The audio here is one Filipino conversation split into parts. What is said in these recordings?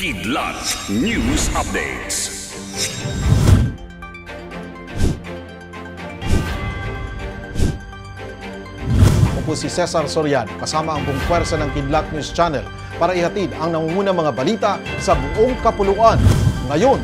Kidlat News Updates. Ako po si Cesar Soriano kasama ang buong pwersa ng Kidlat News Channel para ihatid ang nangungunang mga balita sa buong kapuluan. Ngayon,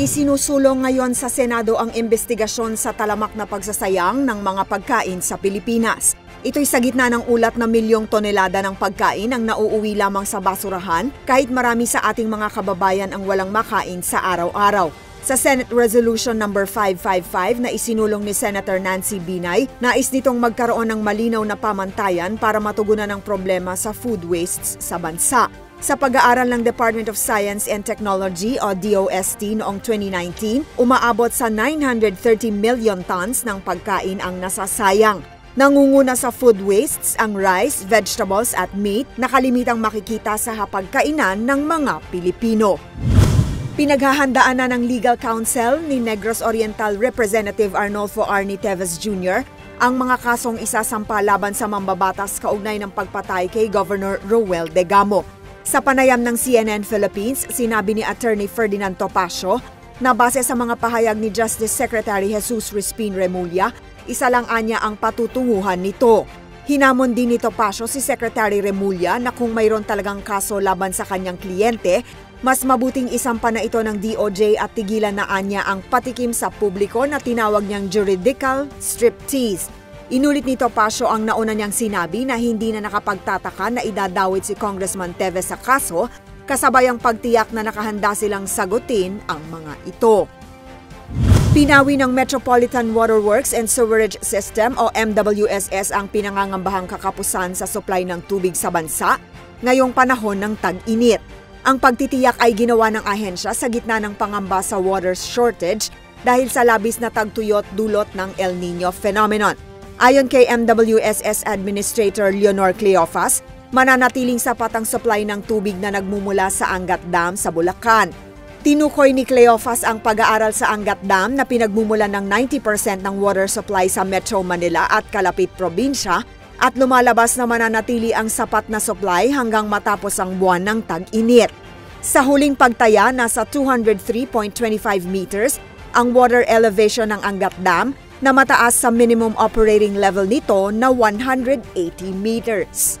Isinusulong ngayon sa Senado ang investigasyon sa talamak na pagsasayang ng mga pagkain sa Pilipinas. Ito'y sa gitna ng ulat na milyong tonelada ng pagkain ang nauuwi lamang sa basurahan kahit marami sa ating mga kababayan ang walang makain sa araw-araw. Sa Senate Resolution No. 555 na isinulong ni Senator Nancy Binay, nais nitong magkaroon ng malinaw na pamantayan para matugunan ang problema sa food wastes sa bansa. Sa pag-aaral ng Department of Science and Technology o DOST noong 2019, umaabot sa 930 million tons ng pagkain ang nasasayang. Nangunguna sa food wastes ang rice, vegetables at meat na kalimitang makikita sa hapagkainan ng mga Pilipino. Pinaghahandaan na ng Legal Counsel ni Negros Oriental Representative Arnolfo Arnie Teves Jr. ang mga kasong isasampa laban sa mambabatas kaugnay ng pagpatay kay Governor Roel Degamo. Sa panayam ng CNN Philippines, sinabi ni Attorney Ferdinand Topacio na base sa mga pahayag ni Justice Secretary Jesus Rispin Remulla, isa lang anya ang patutunguhan nito. Hinamon din ni Topacio si Secretary Remulla na kung mayroon talagang kaso laban sa kanyang kliyente, mas mabuting isampa na ito ng DOJ at tigilan na anya ang patikim sa publiko na tinawag niyang juridical striptease. Inulit ni Topacio ang nauna niyang sinabi na hindi na nakapagtataka na idadawit si Congressman Teves sa kaso, kasabay ang pagtiyak na nakahanda silang sagutin ang mga ito. Pinawi ng Metropolitan Waterworks and Sewerage System o MWSS ang pinangangambahang kakapusan sa supply ng tubig sa bansa ngayong panahon ng tag-init. Ang pagtitiyak ay ginawa ng ahensya sa gitna ng pangamba sa water shortage dahil sa labis na tagtuyot dulot ng El Nino phenomenon. Ayon kay MWSS Administrator Leonor Cleofas, mananatiling sapat ang supply ng tubig na nagmumula sa Angat Dam sa Bulacan. Tinukoy ni Cleofas ang pag-aaral sa Angat Dam na pinagmumulan ng 90% ng water supply sa Metro Manila at kalapit probinsya at lumalabas na mananatili ang sapat na supply hanggang matapos ang buwan ng tag-init. Sa huling pagtaya, nasa 203.25 meters ang water elevation ng Angat Dam na mataas sa minimum operating level nito na 180 meters.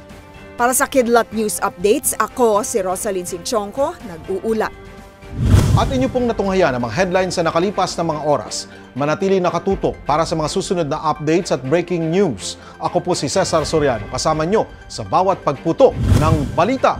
Para sa Kidlat News Updates, ako si Rosalyn Sinchonko, nag-uula. At inyo pong natunghayan ang mga headlines sa nakalipas na mga oras. Manatili nakatutok para sa mga susunod na updates at breaking news. Ako po si Cesar Soriano, kasama nyo sa bawat pagputo ng balita.